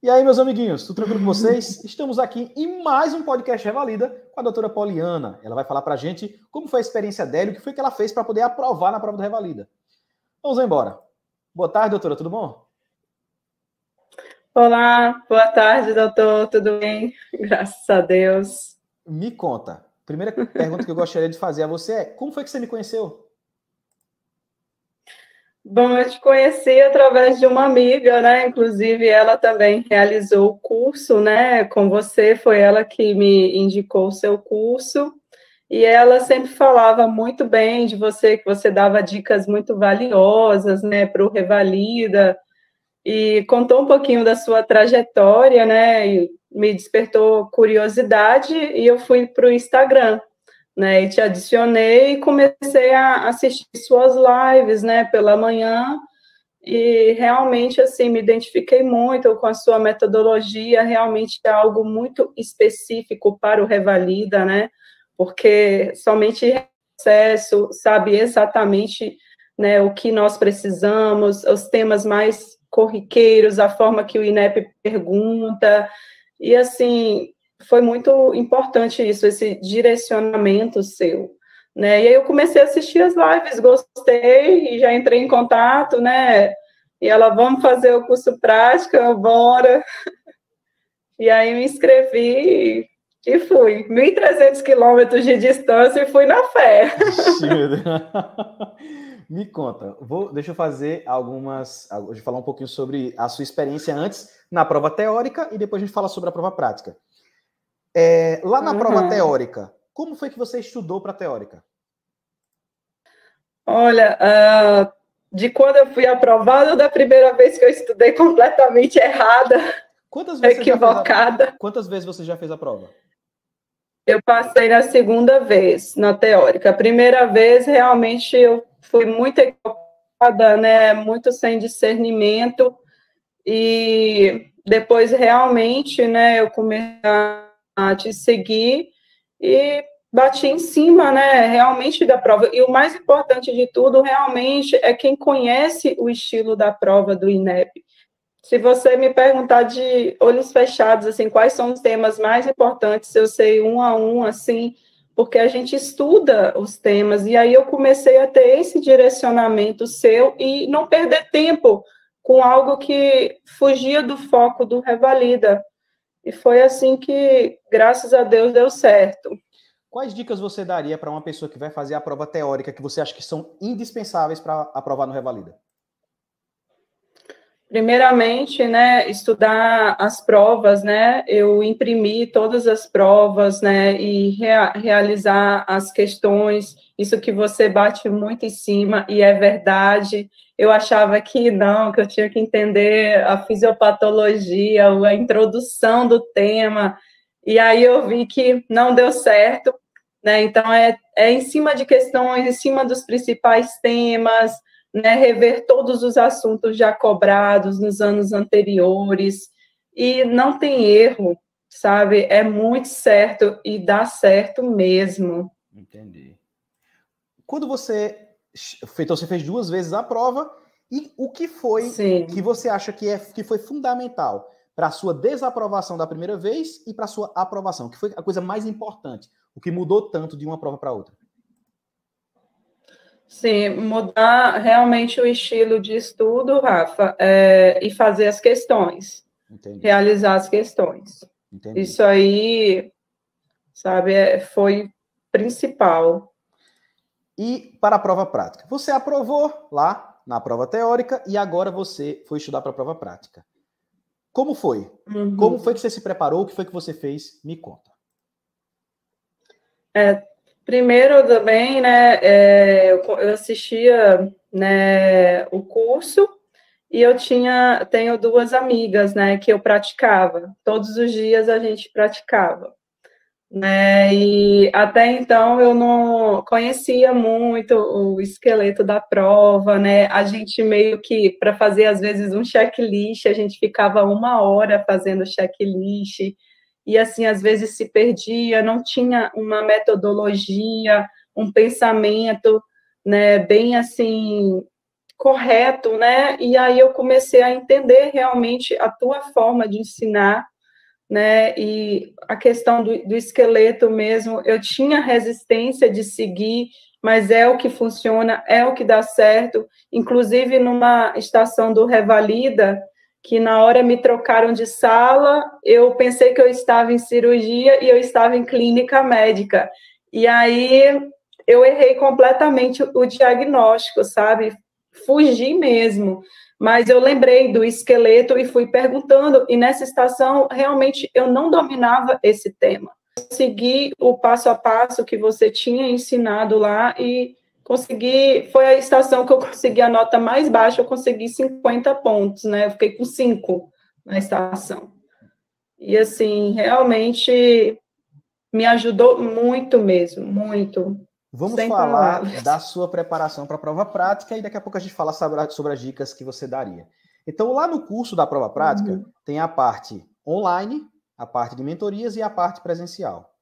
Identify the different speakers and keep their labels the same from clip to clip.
Speaker 1: E aí, meus amiguinhos, tudo tranquilo com vocês? Estamos aqui em mais um podcast Revalida com a doutora Poliana. Ela vai falar pra gente como foi a experiência dela e o que foi que ela fez para poder aprovar na prova do Revalida. Vamos embora. Boa tarde, doutora, tudo bom?
Speaker 2: Olá, boa tarde, doutor, tudo bem? Graças a Deus.
Speaker 1: Me conta. Primeira pergunta que eu gostaria de fazer a você é: como foi que você me conheceu?
Speaker 2: Bom, eu te conheci através de uma amiga, né? Inclusive, ela também realizou o curso, né? Com você, foi ela que me indicou o seu curso. E ela sempre falava muito bem de você, que você dava dicas muito valiosas, né, para o Revalida. E contou um pouquinho da sua trajetória, né? E me despertou curiosidade e eu fui para o Instagram né? E te adicionei e comecei a assistir suas lives, né, pela manhã. E realmente, assim, me identifiquei muito com a sua metodologia, realmente é algo muito específico para o Revalida, né? Porque somente processo sabe exatamente né, o que nós precisamos, os temas mais corriqueiros, a forma que o INEP pergunta, e assim, foi muito importante isso, esse direcionamento seu. Né? E aí eu comecei a assistir as lives, gostei e já entrei em contato, né? E ela, vamos fazer o curso prático, bora. E aí me inscrevi e fui. 1.300 quilômetros de distância e fui na fé.
Speaker 1: me conta, vou, deixa eu fazer algumas. Deixa eu falar um pouquinho sobre a sua experiência antes na prova teórica e depois a gente fala sobre a prova prática. É, lá na uhum. prova teórica, como foi que você estudou para a teórica?
Speaker 2: Olha, uh, de quando eu fui aprovada da primeira vez que eu estudei completamente errada,
Speaker 1: quantas vezes
Speaker 2: equivocada.
Speaker 1: A... Quantas vezes você já fez a prova?
Speaker 2: Eu passei na segunda vez na teórica. A primeira vez realmente eu fui muito equivocada, né? Muito sem discernimento e depois realmente, né? Eu comecei a te seguir e bati em cima, né, realmente da prova. E o mais importante de tudo, realmente, é quem conhece o estilo da prova do INEP. Se você me perguntar de olhos fechados, assim, quais são os temas mais importantes, eu sei um a um, assim, porque a gente estuda os temas, e aí eu comecei a ter esse direcionamento seu e não perder tempo com algo que fugia do foco do Revalida, e foi assim que, graças a Deus, deu certo.
Speaker 1: Quais dicas você daria para uma pessoa que vai fazer a prova teórica que você acha que são indispensáveis para aprovar no Revalida?
Speaker 2: Primeiramente, né, estudar as provas, né, eu imprimi todas as provas, né, e rea realizar as questões, isso que você bate muito em cima, e é verdade, eu achava que não, que eu tinha que entender a fisiopatologia, a introdução do tema, e aí eu vi que não deu certo, né, então é, é em cima de questões, em cima dos principais temas, né, rever todos os assuntos já cobrados nos anos anteriores, e não tem erro, sabe? É muito certo e dá certo mesmo.
Speaker 1: Entendi. Quando você então você fez duas vezes a prova e o que foi Sim. que você acha que é que foi fundamental para a sua desaprovação da primeira vez e para a sua aprovação? Que foi a coisa mais importante? O que mudou tanto de uma prova para outra?
Speaker 2: Sim, mudar realmente o estilo de estudo, Rafa, é, e fazer as questões. Entendi. Realizar as questões. Entendi. Isso aí, sabe, é, foi principal.
Speaker 1: E para a prova prática? Você aprovou lá na prova teórica e agora você foi estudar para a prova prática. Como foi? Uhum. Como foi que você se preparou? O que foi que você fez? Me conta.
Speaker 2: É, Primeiro também, né, é, eu, eu assistia né, o curso e eu tinha, tenho duas amigas, né, que eu praticava. Todos os dias a gente praticava. Né, e até então eu não conhecia muito o esqueleto da prova, né? A gente meio que para fazer às vezes um checklist, a gente ficava uma hora fazendo checklist e assim às vezes se perdia, não tinha uma metodologia, um pensamento, né, bem assim correto, né? E aí eu comecei a entender realmente a tua forma de ensinar, né? E a questão do, do esqueleto mesmo, eu tinha resistência de seguir, mas é o que funciona, é o que dá certo. Inclusive, numa estação do Revalida, que na hora me trocaram de sala, eu pensei que eu estava em cirurgia e eu estava em clínica médica. E aí eu errei completamente o diagnóstico, sabe? Fugi mesmo. Mas eu lembrei do esqueleto e fui perguntando, e nessa estação realmente eu não dominava esse tema. Segui o passo a passo que você tinha ensinado lá e consegui, foi a estação que eu consegui a nota mais baixa, eu consegui 50 pontos, né? Eu fiquei com 5 na estação. E assim, realmente me ajudou muito mesmo, muito.
Speaker 1: Vamos Sem falar palavras. da sua preparação para a prova prática e daqui a pouco a gente fala sobre, sobre as dicas que você daria. Então, lá no curso da prova prática, uhum. tem a parte online, a parte de mentorias e a parte presencial.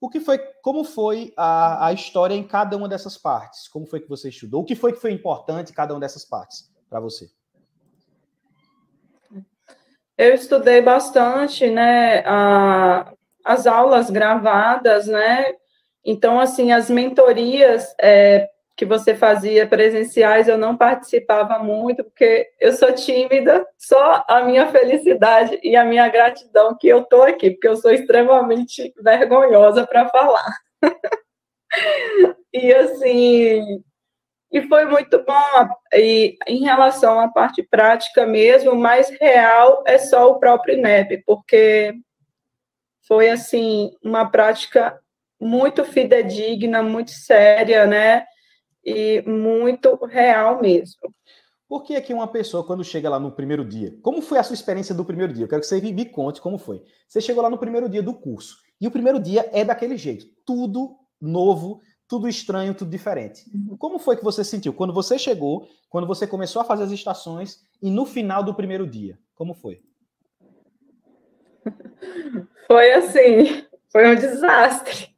Speaker 1: O que foi, como foi a, a história em cada uma dessas partes? Como foi que você estudou? O que foi que foi importante em cada uma dessas partes para você?
Speaker 2: Eu estudei bastante, né, a, as aulas gravadas, né, então, assim, as mentorias é, que você fazia presenciais, eu não participava muito, porque eu sou tímida, só a minha felicidade e a minha gratidão que eu estou aqui, porque eu sou extremamente vergonhosa para falar. e assim, e foi muito bom. E em relação à parte prática mesmo, mais real é só o próprio INEP, porque foi assim uma prática muito fidedigna, muito séria, né? e muito real mesmo.
Speaker 1: Por que aqui uma pessoa, quando chega lá no primeiro dia, como foi a sua experiência do primeiro dia? Eu quero que você me conte como foi. Você chegou lá no primeiro dia do curso, e o primeiro dia é daquele jeito, tudo novo, tudo estranho, tudo diferente. Uhum. Como foi que você sentiu quando você chegou, quando você começou a fazer as estações e no final do primeiro dia? Como foi?
Speaker 2: Foi assim, foi um desastre.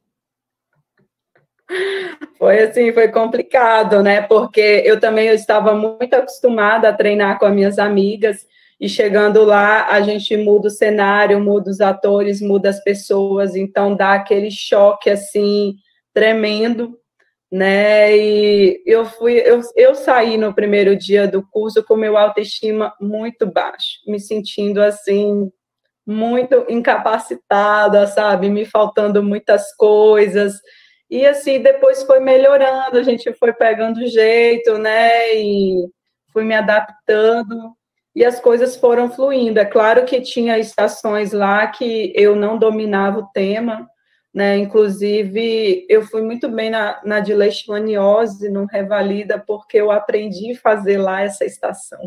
Speaker 2: Foi assim, foi complicado, né? Porque eu também eu estava muito acostumada a treinar com as minhas amigas e chegando lá a gente muda o cenário, muda os atores, muda as pessoas, então dá aquele choque assim tremendo, né? E eu fui, eu, eu saí no primeiro dia do curso com meu autoestima muito baixo, me sentindo assim muito incapacitada, sabe? Me faltando muitas coisas e assim, depois foi melhorando, a gente foi pegando jeito, né? E fui me adaptando e as coisas foram fluindo. É claro que tinha estações lá que eu não dominava o tema, né? Inclusive, eu fui muito bem na, na de leishmaniose, no Revalida, porque eu aprendi a fazer lá essa estação.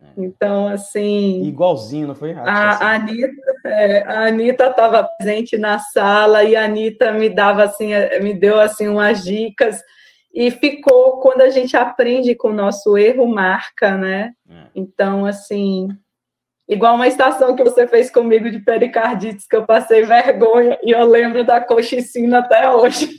Speaker 2: É. Então, assim.
Speaker 1: Igualzinho, não foi?
Speaker 2: A, a Anitta é, a Anitta estava presente na sala e a Anitta me dava assim, me deu assim umas dicas. E ficou, quando a gente aprende com o nosso erro, marca, né? É. Então, assim, Igual uma estação que você fez comigo de pericardites, que eu passei vergonha e eu lembro da coxicina até hoje.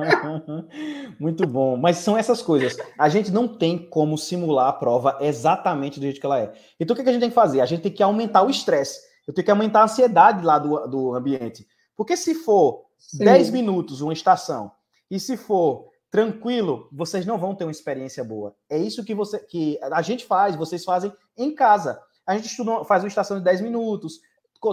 Speaker 1: Muito bom. Mas são essas coisas. A gente não tem como simular a prova exatamente do jeito que ela é. Então, o que a gente tem que fazer? A gente tem que aumentar o estresse. Eu tenho que aumentar a ansiedade lá do, do ambiente. Porque se for Sim. 10 minutos uma estação, e se for tranquilo, vocês não vão ter uma experiência boa. É isso que, você, que a gente faz, vocês fazem em casa. A gente estuda, faz uma estação de 10 minutos,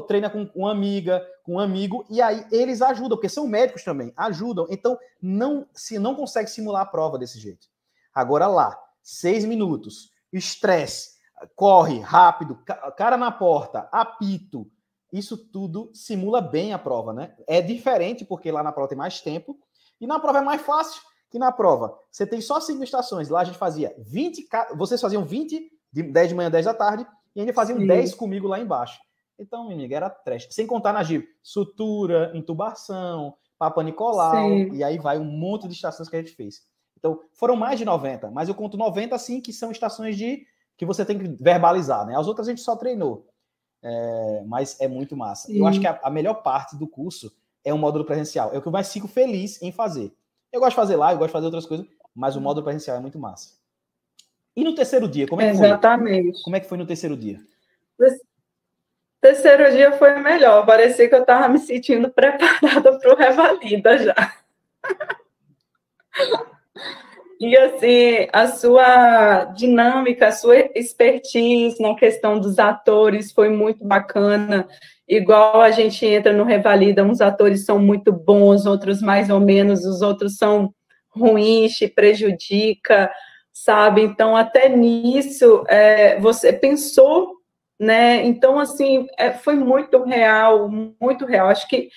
Speaker 1: treina com uma amiga, com um amigo, e aí eles ajudam, porque são médicos também, ajudam. Então, não se não consegue simular a prova desse jeito. Agora lá, seis minutos, estresse, corre rápido, cara na porta, apito, isso tudo simula bem a prova, né? É diferente porque lá na prova tem mais tempo e na prova é mais fácil que na prova. Você tem só cinco estações, lá a gente fazia 20, vocês faziam 20 de 10 de manhã, 10 da tarde, e ainda faziam Sim. 10 comigo lá embaixo. Então, minha amiga, era trash. Sem contar na GIP, sutura, intubação, Papa Nicolau, Sim. e aí vai um monte de estações que a gente fez. Então, foram mais de 90, mas eu conto 90, assim, que são estações de que você tem que verbalizar, né? As outras a gente só treinou. É, mas é muito massa. Sim. Eu acho que a, a, melhor parte do curso é o módulo presencial. É o que eu mais fico feliz em fazer. Eu gosto de fazer lá, eu gosto de fazer outras coisas, mas o módulo presencial é muito massa. E no terceiro dia, como é
Speaker 2: que Exatamente. foi? Exatamente.
Speaker 1: Como é que foi no terceiro dia?
Speaker 2: terceiro dia foi melhor. Parecia que eu estava me sentindo preparada para o Revalida já. E assim, a sua dinâmica, a sua expertise na questão dos atores foi muito bacana. Igual a gente entra no Revalida, uns atores são muito bons, outros mais ou menos, os outros são ruins, te prejudica, sabe? Então, até nisso, é, você pensou, né? Então, assim, é, foi muito real, muito real. Acho que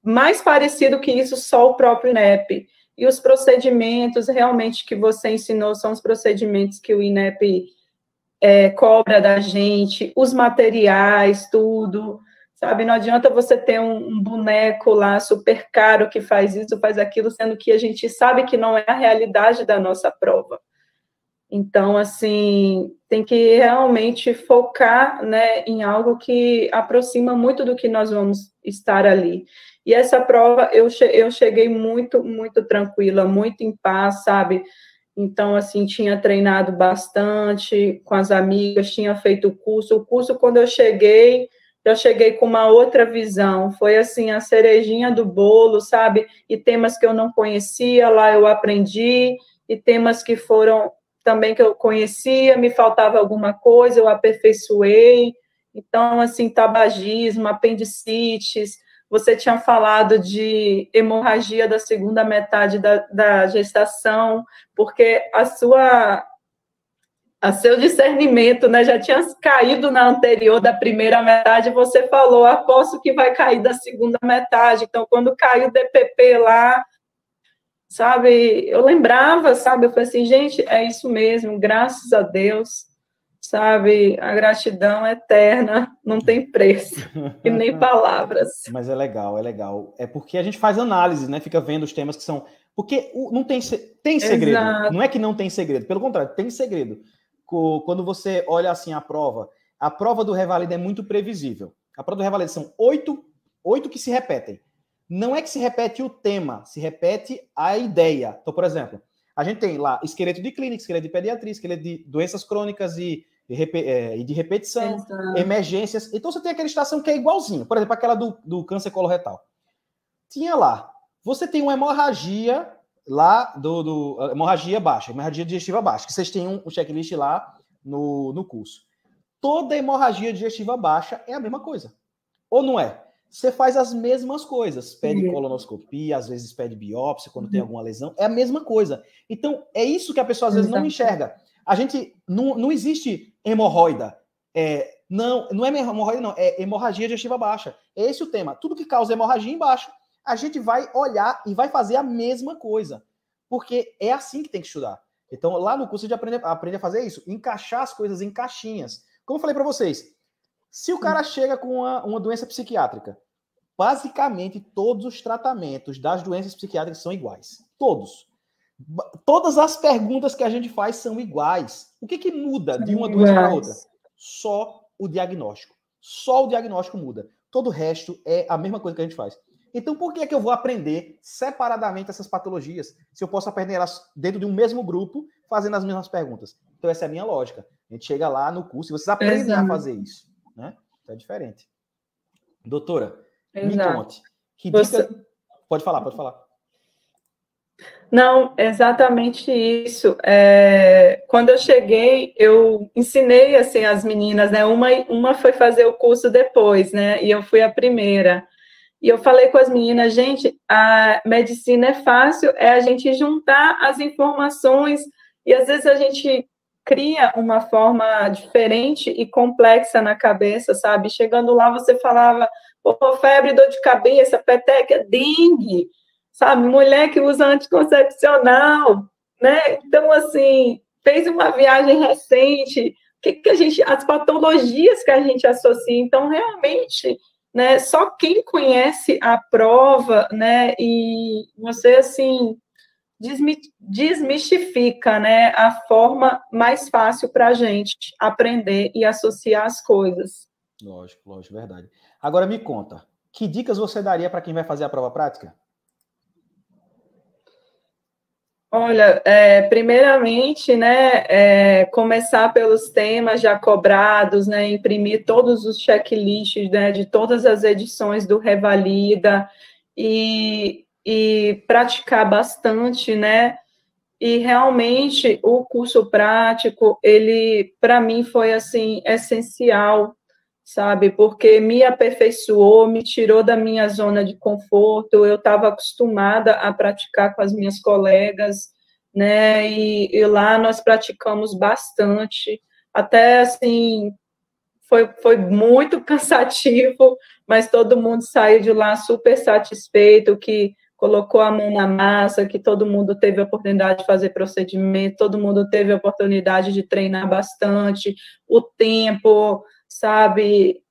Speaker 2: mais parecido que isso, só o próprio INEP. E os procedimentos realmente que você ensinou são os procedimentos que o INEP é, cobra da gente, os materiais, tudo, sabe? Não adianta você ter um, um, boneco lá super caro que faz isso, faz aquilo, sendo que a gente sabe que não é a realidade da nossa prova. Então, assim, tem que realmente focar né, em algo que aproxima muito do que nós vamos estar ali. E essa prova eu, eu cheguei muito, muito tranquila, muito em paz, sabe? Então, assim, tinha treinado bastante com as amigas, tinha feito o curso. O curso, quando eu cheguei, já cheguei com uma outra visão. Foi, assim, a cerejinha do bolo, sabe? E temas que eu não conhecia, lá eu aprendi. E temas que foram também que eu conhecia, me faltava alguma coisa, eu aperfeiçoei. Então, assim, tabagismo, apendicites, você tinha falado de hemorragia da segunda metade da, da gestação, porque a sua a seu discernimento, né, já tinha caído na anterior da primeira metade, você falou, aposto que vai cair da segunda metade. Então, quando caiu o DPP lá, sabe, eu lembrava, sabe, eu falei assim, gente, é isso mesmo, graças a Deus, sabe? A gratidão eterna não tem preço e nem palavras.
Speaker 1: Mas é legal, é legal. É porque a gente faz análise, né? Fica vendo os temas que são. Porque não tem, tem segredo. Exato. Não é que não tem segredo, pelo contrário, tem segredo. Quando você olha assim a prova, a prova do Revalida é muito previsível. A prova do Revalida são oito, oito que se repetem. Não é que se repete o tema, se repete a ideia. Então, por exemplo, a gente tem lá esqueleto de clínica, esqueleto de pediatria, esqueleto de doenças crônicas e de, é, de repetição, Exato. emergências. Então você tem aquela estação que é igualzinho. Por exemplo, aquela do, do câncer coloretal. Tinha lá. Você tem uma hemorragia lá do, do hemorragia baixa, hemorragia digestiva baixa, que vocês têm um, um checklist lá no, no curso. Toda hemorragia digestiva baixa é a mesma coisa. Ou não é? Você faz as mesmas coisas. Pede uhum. colonoscopia, às vezes pede biópsia quando uhum. tem alguma lesão. É a mesma coisa. Então, é isso que a pessoa às vezes não enxerga. A gente não, não existe hemorroida. É, não, não é hemorroida, não, é hemorragia digestiva baixa. É esse o tema. Tudo que causa hemorragia embaixo, a gente vai olhar e vai fazer a mesma coisa. Porque é assim que tem que estudar. Então, lá no curso a gente aprende, aprende a fazer isso, encaixar as coisas em caixinhas. Como eu falei para vocês, se o cara chega com uma, uma doença psiquiátrica, basicamente todos os tratamentos das doenças psiquiátricas são iguais. Todos. Todas as perguntas que a gente faz são iguais. O que, que muda de uma doença para outra? Só o diagnóstico. Só o diagnóstico muda. Todo o resto é a mesma coisa que a gente faz. Então, por que é que eu vou aprender separadamente essas patologias, se eu posso aprender elas dentro de um mesmo grupo, fazendo as mesmas perguntas? Então, essa é a minha lógica. A gente chega lá no curso e vocês aprendem Exato. a fazer isso. Né? Então, é diferente. Doutora, Exato. me conte. Que dica... Você... Pode falar, pode falar.
Speaker 2: Não, exatamente isso. É, quando eu cheguei, eu ensinei assim as meninas, né? Uma, uma foi fazer o curso depois, né? E eu fui a primeira. E eu falei com as meninas, gente, a medicina é fácil, é a gente juntar as informações e às vezes a gente cria uma forma diferente e complexa na cabeça, sabe? Chegando lá, você falava, pô, febre, dor de cabeça, peteca, dengue sabe? Mulher que usa anticoncepcional, né? Então, assim, fez uma viagem recente, o que, que a gente, as patologias que a gente associa, então, realmente, né, só quem conhece a prova, né, e você, assim, desmistifica, né, a forma mais fácil para a gente aprender e associar as coisas.
Speaker 1: Lógico, lógico, verdade. Agora me conta, que dicas você daria para quem vai fazer a prova prática?
Speaker 2: Olha, é, primeiramente, né, é, começar pelos temas já cobrados, né, imprimir todos os checklists, né, de todas as edições do Revalida e, e praticar bastante, né, e realmente o curso prático, ele, para mim, foi, assim, essencial, sabe, porque me aperfeiçoou, me tirou da minha zona de conforto, eu estava acostumada a praticar com as minhas colegas, né, e, e lá nós praticamos bastante, até, assim, foi, foi muito cansativo, mas todo mundo saiu de lá super satisfeito, que colocou a mão na massa, que todo mundo teve a oportunidade de fazer procedimento, todo mundo teve a oportunidade de treinar bastante, o tempo, sabe?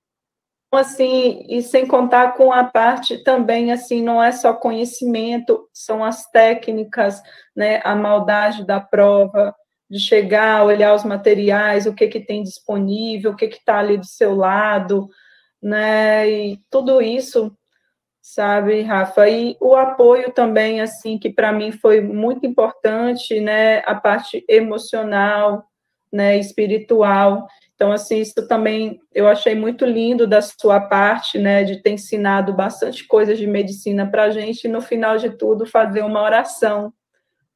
Speaker 2: Assim, e sem contar com a parte também, assim, não é só conhecimento, são as técnicas, né, a maldade da prova, de chegar, olhar os materiais, o que que tem disponível, o que que está ali do seu lado, né, e tudo isso sabe, Rafa? E o apoio também, assim, que para mim foi muito importante, né, a parte emocional, né, espiritual. Então, assim, isso também eu achei muito lindo da sua parte, né, de ter ensinado bastante coisas de medicina para a gente e no final de tudo fazer uma oração,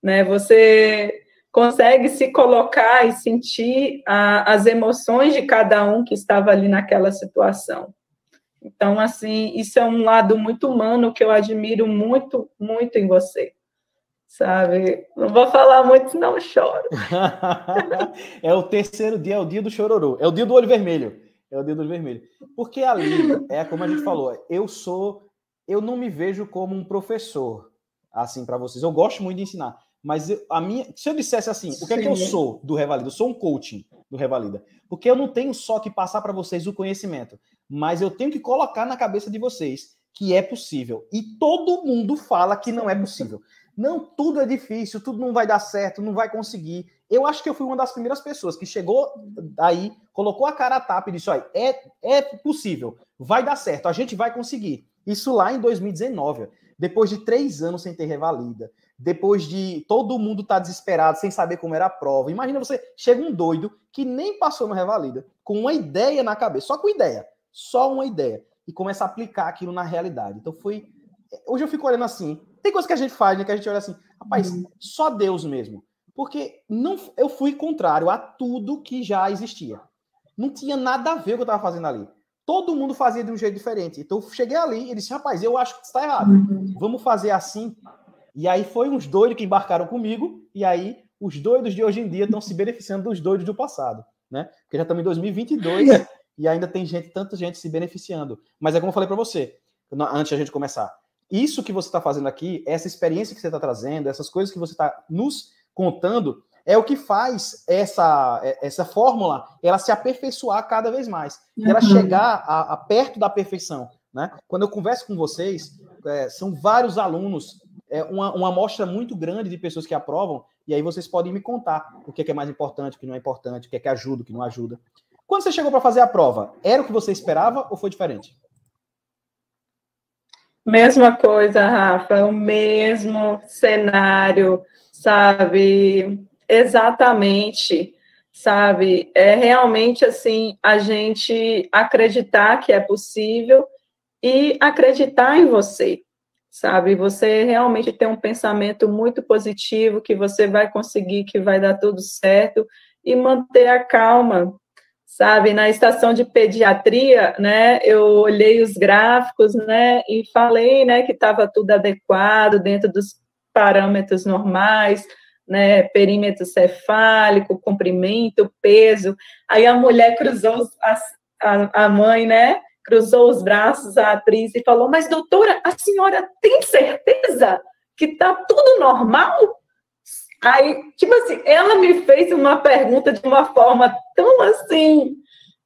Speaker 2: né? Você consegue se colocar e sentir a, as emoções de cada um que estava ali naquela situação. Então, assim, isso é um lado muito humano que eu admiro muito, muito em você. Sabe? Não vou falar muito, senão eu choro.
Speaker 1: é o terceiro dia, é o dia do chororô. É o dia do olho vermelho. É o dia do olho vermelho. Porque ali, é como a gente falou, eu sou. Eu não me vejo como um professor, assim, para vocês. Eu gosto muito de ensinar. Mas eu, a minha, se eu dissesse assim, o que é que eu sou do Revalida? Eu sou um coaching do Revalida. Porque eu não tenho só que passar para vocês o conhecimento mas eu tenho que colocar na cabeça de vocês que é possível. E todo mundo fala que não é possível. Não, tudo é difícil, tudo não vai dar certo, não vai conseguir. Eu acho que eu fui uma das primeiras pessoas que chegou aí, colocou a cara a tapa e disse: olha, é, é possível, vai dar certo, a gente vai conseguir. Isso lá em 2019, depois de três anos sem ter revalida, depois de todo mundo estar tá desesperado, sem saber como era a prova. Imagina você, chega um doido que nem passou no revalida, com uma ideia na cabeça, só com ideia só uma ideia e começa a aplicar aquilo na realidade. Então foi. Hoje eu fico olhando assim. Tem coisa que a gente faz, né? Que a gente olha assim, rapaz, uhum. só Deus mesmo. Porque não, eu fui contrário a tudo que já existia. Não tinha nada a ver com o que eu estava fazendo ali. Todo mundo fazia de um jeito diferente. Então eu cheguei ali e disse, rapaz, eu acho que está errado. Uhum. Vamos fazer assim. E aí foi uns doidos que embarcaram comigo, e aí os doidos de hoje em dia estão se beneficiando dos doidos do passado, né? Porque já estamos em 2022 e ainda tem gente, tanta gente se beneficiando. Mas é como eu falei para você, antes da gente começar. Isso que você está fazendo aqui, essa experiência que você está trazendo, essas coisas que você está nos contando, é o que faz essa, é, essa fórmula ela se aperfeiçoar cada vez mais. Uhum. Ela chegar a, a, perto da perfeição. Né? Quando eu converso com vocês, é, são vários alunos, é uma, uma amostra muito grande de pessoas que aprovam, e aí vocês podem me contar o que é, que é mais importante, o que não é importante, o que é que ajuda, o que não ajuda. Quando você chegou para fazer a prova, era o que você esperava ou foi diferente?
Speaker 2: Mesma coisa, Rafa, o mesmo cenário, sabe? Exatamente, sabe? É realmente assim, a gente acreditar que é possível e acreditar em você, sabe? Você realmente tem um pensamento muito positivo que você vai conseguir, que vai dar tudo certo e manter a calma, sabe? Na estação de pediatria, né, eu olhei os gráficos, né, e falei, né, que estava tudo adequado dentro dos parâmetros normais, né, perímetro cefálico, comprimento, peso. Aí a mulher cruzou a, a, a mãe, né, cruzou os braços, a atriz, e falou: Mas, doutora, a senhora tem certeza que está tudo normal? Aí, tipo assim, ela me fez uma pergunta de uma forma tão assim,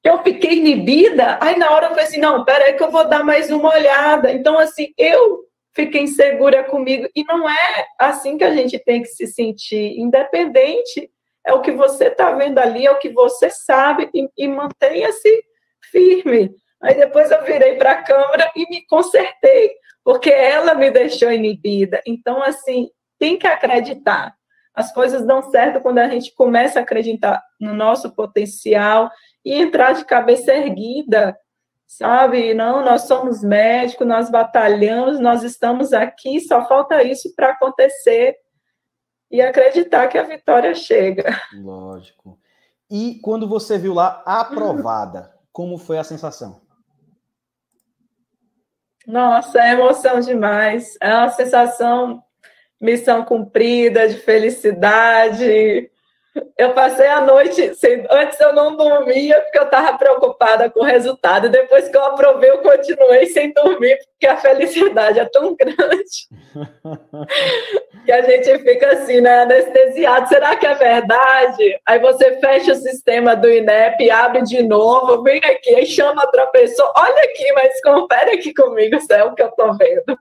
Speaker 2: que eu fiquei inibida. Aí na hora eu falei assim, não, peraí que eu vou dar mais uma olhada. Então, assim, eu fiquei insegura comigo. E não é assim que a gente tem que se sentir, independente. É o que você está vendo ali, é o que você sabe, e, e mantenha-se firme. Aí depois eu virei para a câmera e me consertei, porque ela me deixou inibida. Então, assim, tem que acreditar As coisas dão certo quando a gente começa a acreditar no nosso potencial e entrar de cabeça erguida, sabe? Não, nós somos médicos, nós batalhamos, nós estamos aqui, só falta isso para acontecer e acreditar que a vitória chega.
Speaker 1: Lógico. E quando você viu lá aprovada, como foi a sensação?
Speaker 2: Nossa, é emoção demais. É uma sensação, missão cumprida, de felicidade, eu passei a noite, antes eu não dormia porque eu estava preocupada com o resultado, depois que eu aprovei, eu continuei sem dormir, porque a felicidade é tão grande que a gente fica assim, né, anestesiado. Será que é verdade? Aí você fecha o sistema do INEP, abre de novo, vem aqui, aí chama outra pessoa, olha aqui, mas confere aqui comigo se é o que eu estou vendo.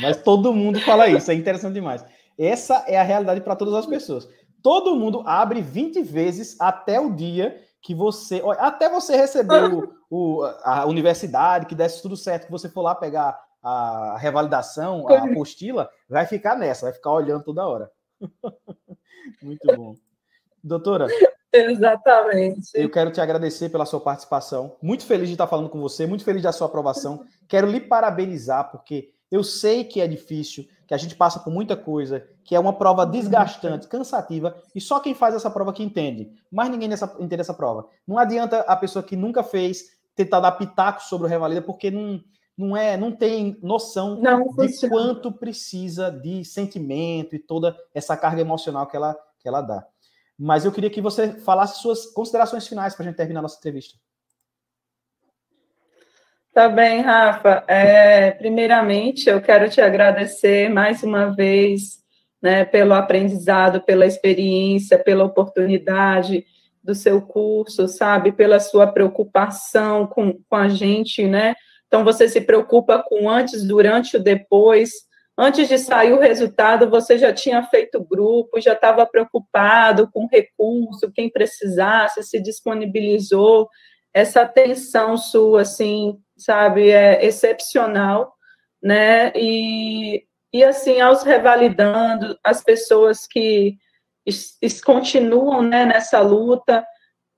Speaker 1: Mas todo mundo fala isso, é interessante demais. Essa é a realidade para todas as pessoas todo mundo abre 20 vezes até o dia que você. Até você receber o, o, a universidade, que desse tudo certo, que você for lá pegar a revalidação, a apostila, vai ficar nessa, vai ficar olhando toda hora. Muito bom. Doutora.
Speaker 2: Exatamente.
Speaker 1: Eu quero te agradecer pela sua participação. Muito feliz de estar falando com você, muito feliz da sua aprovação. Quero lhe parabenizar, porque eu sei que é difícil, que a gente passa por muita coisa, que é uma prova desgastante, cansativa, e só quem faz essa prova que entende. Mas ninguém nessa, entende essa prova. Não adianta a pessoa que nunca fez tentar dar pitaco sobre o Revalida, porque não, não, é, não tem noção não, de quanto precisa de sentimento e toda essa carga emocional que ela, que ela dá. Mas eu queria que você falasse suas considerações finais para a gente terminar a nossa entrevista.
Speaker 2: Tá bem, Rafa. É, primeiramente, eu quero te agradecer mais uma vez né, pelo aprendizado, pela experiência, pela oportunidade do seu curso, sabe? Pela sua preocupação com, com a gente, né? Então, você se preocupa com antes, durante e depois. Antes de sair o resultado, você já tinha feito grupo, já estava preocupado com recurso, quem precisasse, se disponibilizou. Essa atenção sua, assim, sabe, é excepcional, né? E, e assim, aos revalidando, as pessoas que continuam né, nessa luta,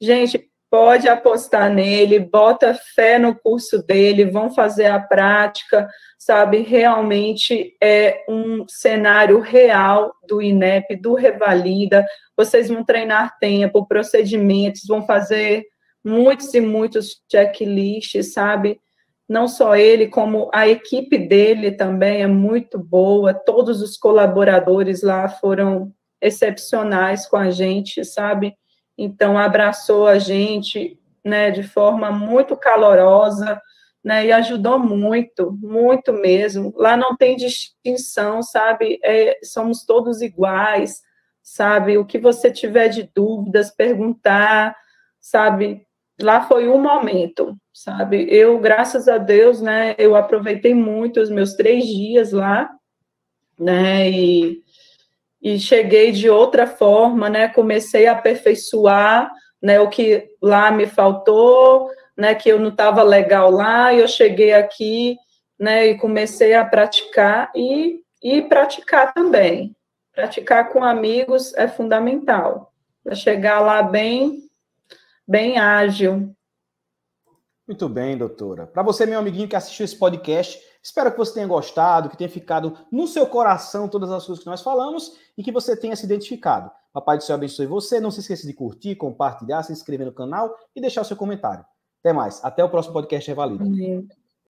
Speaker 2: gente, pode apostar nele, bota fé no curso dele, vão fazer a prática, sabe? Realmente é um cenário real do INEP, do Revalida. Vocês vão treinar tempo, procedimentos, vão fazer muitos e muitos checklists, sabe? não só ele, como a equipe dele também é muito boa, todos os colaboradores lá foram excepcionais com a gente, sabe? Então, abraçou a gente, né, de forma muito calorosa, né, e ajudou muito, muito mesmo. Lá não tem distinção, sabe? É, somos todos iguais, sabe? O que você tiver de dúvidas, perguntar, sabe? Lá foi um momento, sabe? Eu, graças a Deus, né, eu aproveitei muito os meus três dias lá, né, e, e cheguei de outra forma, né, comecei a aperfeiçoar, né, o que lá me faltou, né, que eu não estava legal lá, e eu cheguei aqui, né, e comecei a praticar e, e praticar também. Praticar com amigos é fundamental, para chegar lá bem, bem ágil,
Speaker 1: muito bem, doutora. Para você, meu amiguinho que assistiu esse podcast, espero que você tenha gostado, que tenha ficado no seu coração todas as coisas que nós falamos e que você tenha se identificado. Papai do céu abençoe você. Não se esqueça de curtir, compartilhar, se inscrever no canal e deixar o seu comentário. Até mais. Até o próximo podcast Revalida. Amém.